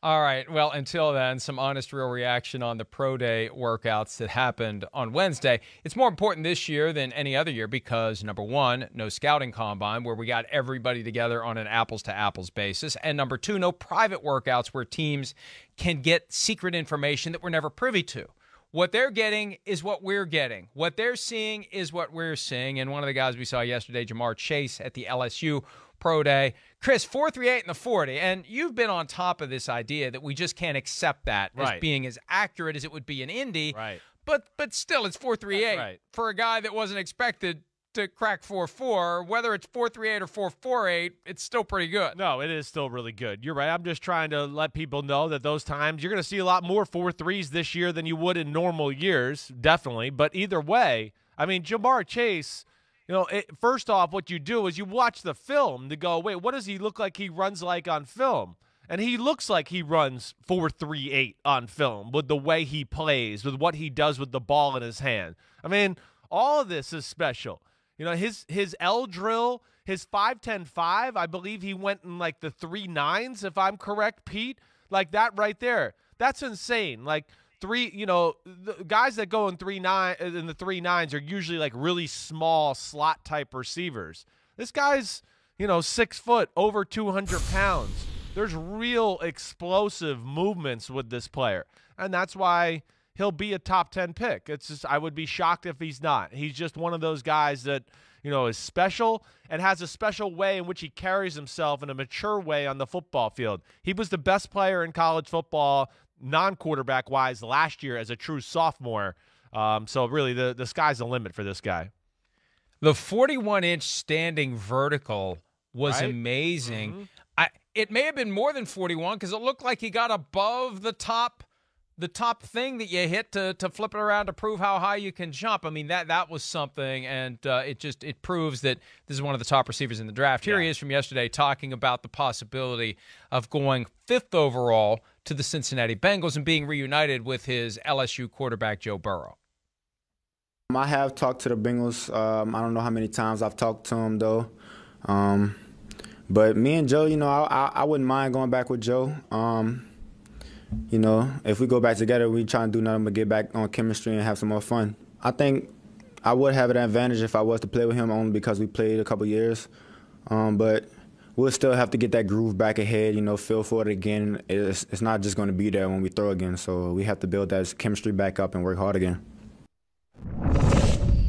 All right. Well, until then, some honest, real reaction on the pro day workouts that happened on Wednesday. It's more important this year than any other year because, number one, no scouting combine where we got everybody together on an apples to apples basis. And number two, no private workouts where teams can get secret information that we're never privy to. What they're getting is what we're getting. What they're seeing is what we're seeing. And one of the guys we saw yesterday, Ja'Marr Chase at the LSU Pro Day. Chris, 438 in the 40. And you've been on top of this idea that we just can't accept that Right. as being as accurate as it would be in Indy. Right. But but still it's 438 Right. for a guy that wasn't expected to crack 4-4. Whether it's 438 or 448, it's still pretty good. No, it is still really good. You're right. I'm just trying to let people know that those times you're going to see a lot more four threes this year than you would in normal years, definitely. But either way, I mean, Ja'Marr Chase, you know, it, first off, what you do is you watch the film to go, wait, what does he look like he runs like on film? And he looks like he runs 4 3 8 on film with the way he plays, with what he does with the ball in his hand. I mean, all of this is special. You know, his his L drill, his 5'10 I believe he went in like the three nines, if I'm correct, Pete. Like that right there. That's insane. Like three, you know, the guys that go in three nine uh, in the three nines are usually like really small slot type receivers. This guy's, you know, six foot, over 200 pounds. There's real explosive movements with this player. And that's why he'll be a top 10 pick. It's just, I would be shocked if he's not. He's just one of those guys that, you know, is special and has a special way in which he carries himself in a mature way on the football field. He was the best player in college football, non quarterback wise, last year as a true sophomore. Um, so really, the, the sky's the limit for this guy. The 41 inch standing vertical was Right? amazing. I it may have been more than 41 because it looked like he got above the top the top thing that you hit to to flip it around to prove how high you can jump. I mean that that was something, and uh, it just it proves that this is one of the top receivers in the draft. Here he is from yesterday talking about the possibility of going fifth overall to the Cincinnati Bengals and being reunited with his LSU quarterback Joe Burrow. Um, I have talked to the Bengals. Um, I don't know how many times I've talked to them though. Um, but me and Joe, you know, I, I, I wouldn't mind going back with Joe. Um, you know, if we go back together, we try and do nothing but get back on chemistry and have some more fun. I think I would have an advantage if I was to play with him only because we played a couple years. Um, but we'll still have to get that groove back ahead, you know, feel for it again. It's, it's not just going to be there when we throw again. So we have to build that chemistry back up and work hard again.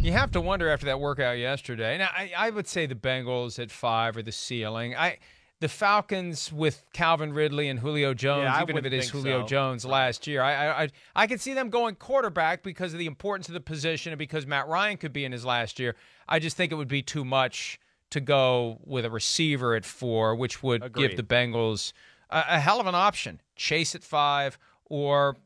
You have to wonder after that workout yesterday. Now, I, I would say the Bengals at five are the ceiling. I, the Falcons with Calvin Ridley and Julio Jones, Yeah, even if it wouldn't is think Julio so. Jones last year, I, I, I, I could see them going quarterback because of the importance of the position and because Matt Ryan could be in his last year. I just think it would be too much to go with a receiver at four, which would give the Bengals a, a hell of an option. Chase at five or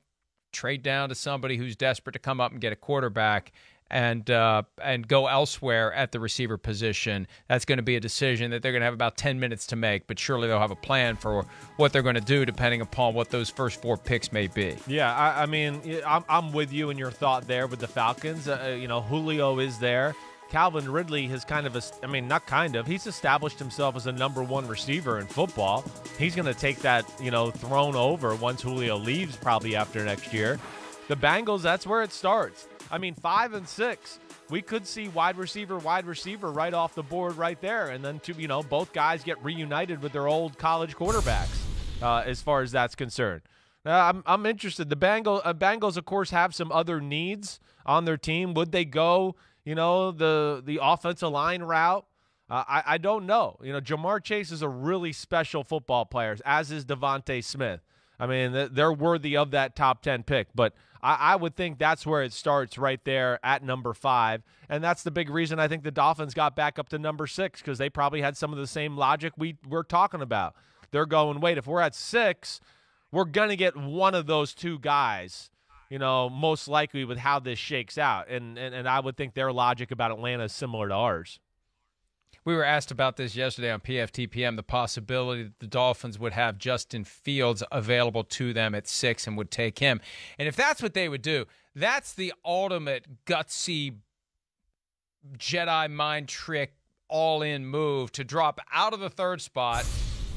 trade down to somebody who's desperate to come up and get a quarterback and uh, and go elsewhere at the receiver position. That's going to be a decision that they're going to have about 10 minutes to make, but surely they'll have a plan for what they're going to do depending upon what those first four picks may be. Yeah, I, I mean, I'm, I'm with you in your thought there with the Falcons. Uh, uh, you know, Julio is there. Calvin Ridley has kind of, es- I mean, not kind of, he's established himself as a number one receiver in football. He's going to take that, you know, thrown over once Julio leaves probably after next year. The Bengals, that's where it starts. I mean, five and six. We could see wide receiver, wide receiver right off the board right there. And then, to, you know, both guys get reunited with their old college quarterbacks uh, as far as that's concerned. Uh, I'm I'm interested. The Bengals, uh, Bengals, of course, have some other needs on their team. Would they go, you know, the the offensive line route? Uh, I I don't know. You know, Ja'Marr Chase is a really special football player, as is DeVonta Smith. I mean, they're worthy of that top ten pick, but I, I would think that's where it starts right there at number five, and that's the big reason I think the Dolphins got back up to number six because they probably had some of the same logic we we're talking about. They're going, wait, if we're at six, we're gonna get one of those two guys. You know, most likely with how this shakes out, and and, and I would think their logic about Atlanta is similar to ours. We were asked about this yesterday on PFTPM the possibility that the Dolphins would have Justin Fields available to them at six and would take him. And if that's what they would do, that's the ultimate gutsy Jedi mind trick all in move to drop out of the third spot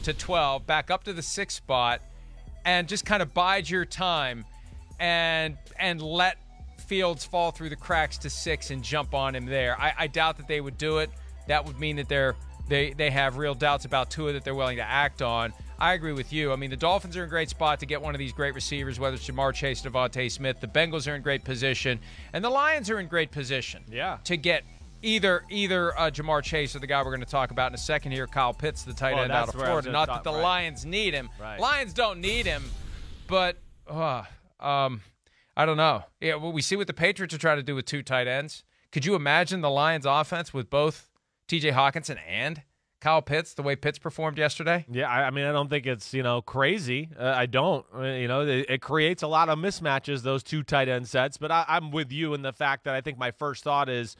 to 12, back up to the sixth spot, and just kind of bide your time and and let Fields fall through the cracks to six and jump on him there. I, I doubt that they would do it. That would mean that they're they they have real doubts about Tua that they're willing to act on. I agree with you. I mean, the Dolphins are in a great spot to get one of these great receivers, whether it's Ja'Marr Chase, DeVonta Smith. The Bengals are in great position, and the Lions are in great position. Yeah. To get either either uh, Ja'Marr Chase or the guy we're going to talk about in a second here, Kyle Pitts, the tight end out of where I was Florida. Not that the right. Lions need him. Right. Lions don't need him, but uh, um, I don't know. Yeah, well, we see what the Patriots are trying to do with two tight ends. Could you imagine the Lions' offense with both T.J. Hockenson and Kyle Pitts, the way Pitts performed yesterday? Yeah, I, I mean, I don't think it's you know crazy. Uh, I don't. Uh, you know, it, it creates a lot of mismatches those two tight end sets. But I, I'm with you in the fact that I think my first thought is,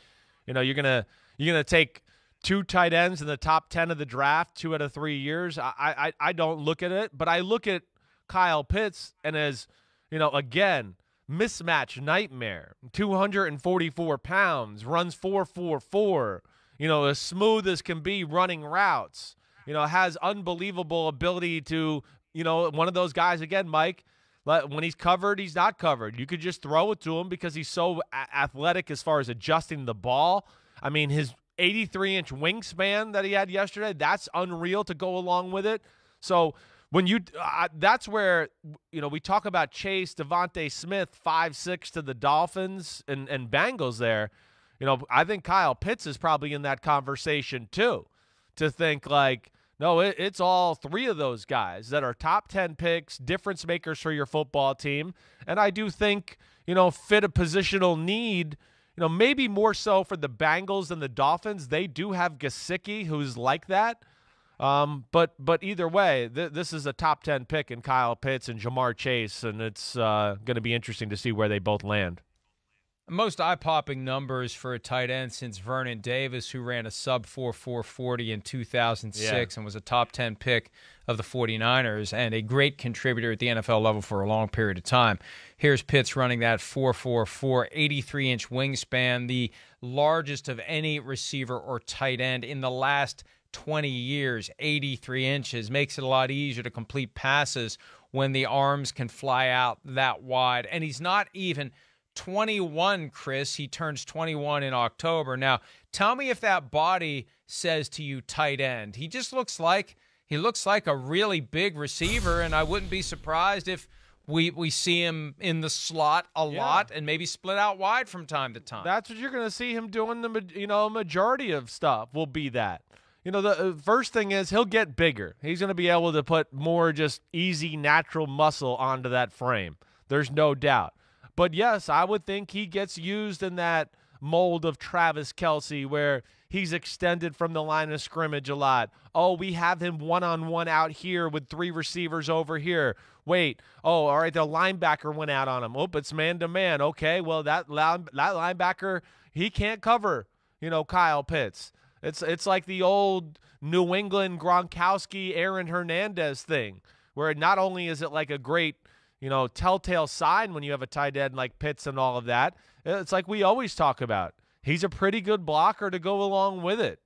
you know, you're gonna you're gonna take two tight ends in the top ten of the draft, two out of three years. I I, I don't look at it, but I look at Kyle Pitts and as you know, again, mismatch nightmare. 244 pounds, runs 444. You know, as smooth as can be running routes. You know, has unbelievable ability to, you know, one of those guys again, Mike. When he's covered, he's not covered. You could just throw it to him because he's so athletic as far as adjusting the ball. I mean, his 83 inch wingspan that he had yesterday, that's unreal to go along with it. So when you, uh, that's where, you know, we talk about Chase, DeVonta Smith, five, six to the Dolphins and, and Bengals there. You know, I think Kyle Pitts is probably in that conversation too to think like, no, it, it's all three of those guys that are top 10 picks, difference makers for your football team. And I do think, you know, fit a positional need, you know, maybe more so for the Bengals than the Dolphins. They do have Gesicki, who's like that. Um, but but either way, th- this is a top 10 pick in Kyle Pitts and Ja'Marr Chase, and it's uh, going to be interesting to see where they both land. Most eye popping numbers for a tight end since Vernon Davis, who ran a sub 4 440 in 2006 and was a top 10 pick of the 49ers and a great contributor at the NFL level for a long period of time. Here's Pitts running that 444, 83 inch wingspan, the largest of any receiver or tight end in the last 20 years, 83 inches. Makes it a lot easier to complete passes when the arms can fly out that wide. And he's not even 21, Chris. He turns 21 in October. Now, tell me if that body says to you tight end. He just looks like he looks like a really big receiver, and I wouldn't be surprised if we we see him in the slot a Yeah. lot and maybe split out wide from time to time. That's what you're going to see him doing. The you know majority of stuff will be that. You know, the uh, first thing is he'll get bigger. He's going to be able to put more just easy, natural muscle onto that frame. There's no doubt. But yes, I would think he gets used in that mold of Travis Kelce where he's extended from the line of scrimmage a lot. Oh, we have him one on one out here with three receivers over here. Wait, oh, all right, the linebacker went out on him. Oh, it's man to man. Okay, well that that linebacker he can't cover. You know, Kyle Pitts. It's it's like the old New England Gronkowski, Aaron Hernandez thing, where not only is it like a great you know, telltale sign when you have a tight end like Pitts and all of that. It's like we always talk about. He's a pretty good blocker to go along with it.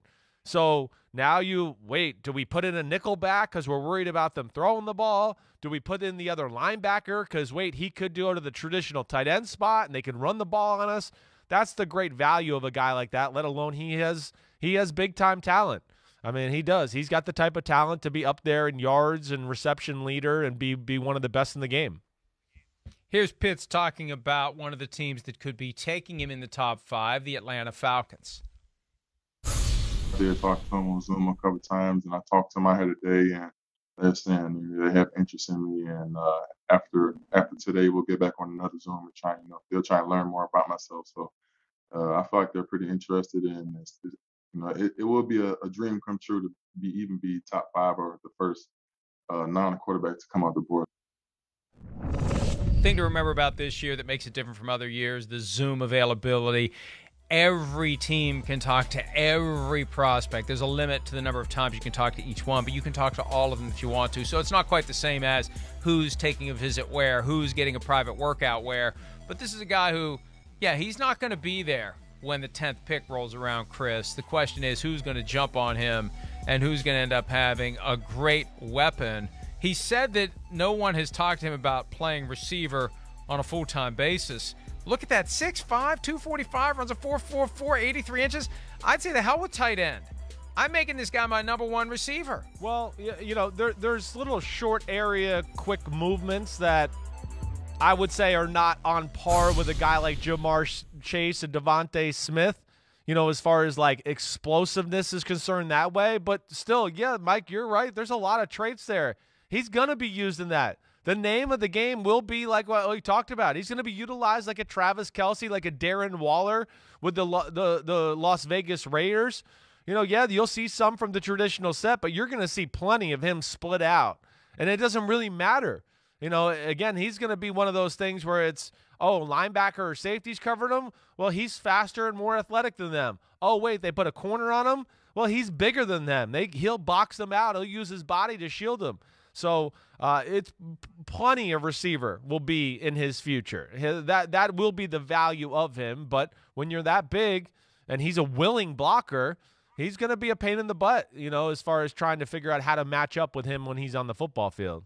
So now you wait, do we put in a nickel back because we're worried about them throwing the ball? Do we put in the other linebacker because, wait, he could go to the traditional tight end spot and they can run the ball on us? That's the great value of a guy like that, let alone he has he has big time talent. I mean, he does. He's got the type of talent to be up there in yards and reception leader and be be one of the best in the game. Here's Pitts talking about one of the teams that could be taking him in the top five, the Atlanta Falcons. I did talk to him on Zoom a couple times, and I talked to him. I had a day, and they're saying they have interest in me. And uh, after after today, we'll get back on another Zoom and try, you know, they'll try and learn more about myself. So uh, I feel like they're pretty interested in this. It- You know, it, it will be a, a dream come true to be even be top five or the first uh, non-quarterback to come off the board. thing to remember about this year that makes it different from other years the Zoom availability. Every team can talk to every prospect. There's a limit to the number of times you can talk to each one, but you can talk to all of them if you want to. So it's not quite the same as who's taking a visit where, who's getting a private workout where. But this is a guy who, yeah, he's not going to be there when the 10th pick rolls around, Chris. The question is who's going to jump on him and who's going to end up having a great weapon He said that no one has talked to him about playing receiver on a full time basis. Look at that 6'5, 245, runs a 4'4'4, 83 inches. I'd say the hell with tight end. I'm making this guy my number one receiver. Well, you know, there, there's little short area, quick movements that I would say are not on par with a guy like Ja'Marr Chase and DeVonta Smith. You know, as far as like explosiveness is concerned that way, but still, yeah, Mike, you're right. There's a lot of traits there. He's gonna be used in that. The name of the game will be like what we talked about. He's going to be utilized like a Travis Kelce, like a Darren Waller with the the the Las Vegas Raiders. You know, yeah, you'll see some from the traditional set, but you're going to see plenty of him split out, and it doesn't really matter. You know, again, he's going to be one of those things where it's oh, linebacker or safety's covered him. Well, he's faster and more athletic than them. Oh, wait, they put a corner on him. Well, he's bigger than them. They he'll box them out. He'll use his body to shield them. So uh, it's plenty of receiver will be in his future. that that will be the value of him. But when you're that big and he's a willing blocker, he's going to be a pain in the butt. You know, as far as trying to figure out how to match up with him when he's on the football field.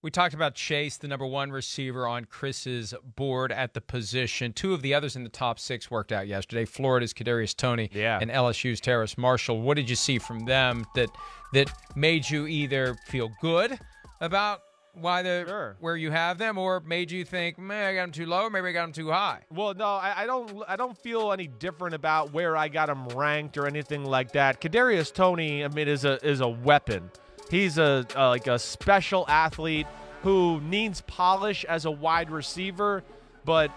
We talked about Chase, the number one receiver on Chris's board at the position. Two of the others in the top six worked out yesterday. Florida's Kadarius Toney yeah. and LSU's Terrace Marshall. What did you see from them that that made you either feel good about why they're sure. where you have them, or made you think, man, I got them too low, or maybe I got them too high? Well, no, I, I, don't. I don't feel any different about where I got them ranked or anything like that. Kadarius Toney, I mean, is a is a weapon. He's a, a like a special athlete who needs polish as a wide receiver, but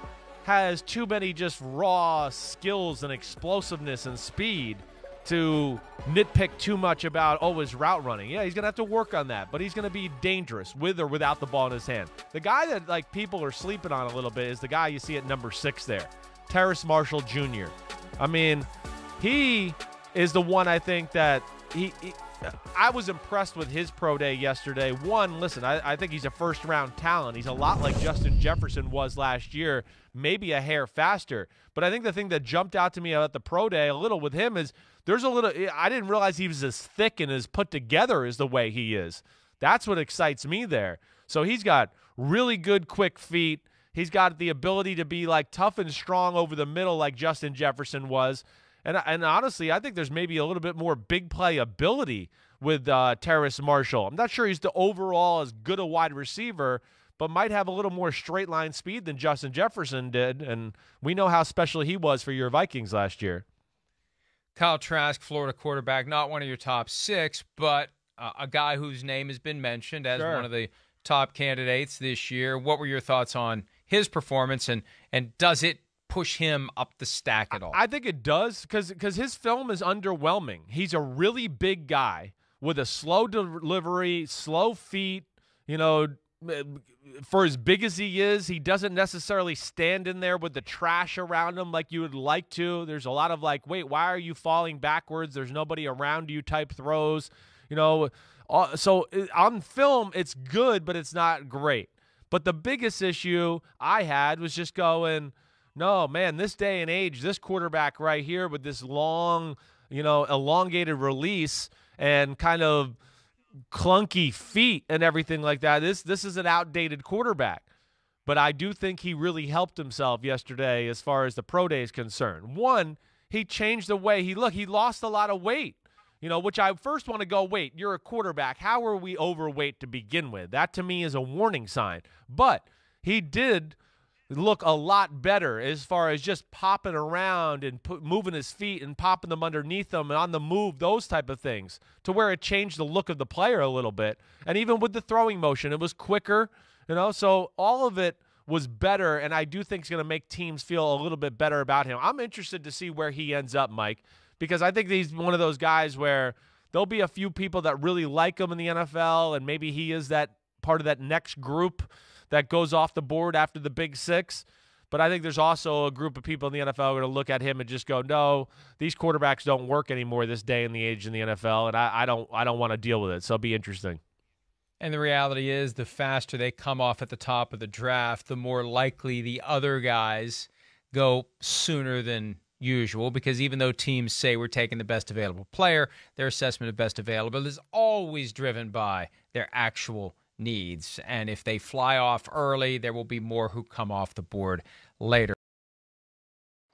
has too many just raw skills and explosiveness and speed to nitpick too much about oh his route running. Yeah, he's gonna have to work on that, but he's gonna be dangerous with or without the ball in his hand. The guy that like people are sleeping on a little bit is the guy you see at number six there, Terrace Marshall Jr. I mean, he is the one I think that he, he I was impressed with his pro day yesterday. One, listen, I, I, think he's a first round talent. He's a lot like Justin Jefferson was last year, maybe a hair faster. But I think the thing that jumped out to me about the pro day a little with him is there's a little, I didn't realize he was as thick and as put together as the way he is. That's what excites me there. So he's got really good quick feet. He's got the ability to be like tough and strong over the middle, like Justin Jefferson was. And and honestly, I think there's maybe a little bit more big play ability with uh, Terrace Marshall. I'm not sure he's the overall as good a wide receiver, but might have a little more straight line speed than Justin Jefferson did. And we know how special he was for your Vikings last year. Kyle Trask, Florida quarterback, not one of your top six, but uh, a guy whose name has been mentioned as sure. one of the top candidates this year. What were your thoughts on his performance, and and does it push him up the stack at all? I think it does because because his film is underwhelming. He's a really big guy with a slow delivery, slow feet. You know, eh, for as big as he is, he doesn't necessarily stand in there with the trash around him like you would like to. There's a lot of like, wait, why are you falling backwards? There's nobody around you type throws. You know, so eh, on film, it's good, but it's not great. But the biggest issue I had was just going, no, man, this day and age, this quarterback right here with this long, you know, elongated release and kind of clunky feet and everything like that. This this is an outdated quarterback. But I do think he really helped himself yesterday as far as the pro day is concerned. One, he changed the way he looked. He lost a lot of weight. You know, which I first want to go, wait, you're a quarterback. How are we overweight to begin with? That to me is a warning sign. But he did look a lot better as far as just popping around and put, moving his feet and popping them underneath him and on the move, those type of things, to where it changed the look of the player a little bit. And even with the throwing motion, it was quicker, you know. So all of it was better, and I do think it's going to make teams feel a little bit better about him. I'm interested to see where he ends up, Mike, because I think he's one of those guys where there'll be a few people that really like him in the NFL, and maybe he is that part of that next group that goes off the board after the big six. But I think there's also a group of people in the NFL going to look at him and just go, "No, these quarterbacks don't work anymore this day and the age in the NFL, and I, I don't, I don't want to deal with it." So it'll be interesting. And the reality is, the faster they come off at the top of the draft, the more likely the other guys go sooner than usual because even though teams say we're taking the best available player, their assessment of best available is always driven by their actual needs. And if they fly off early, there will be more who come off the board later.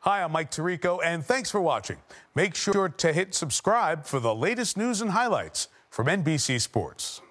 Hi, I'm Mike Tirico, and thanks for watching. Make sure to hit subscribe for the latest news and highlights from NBC Sports.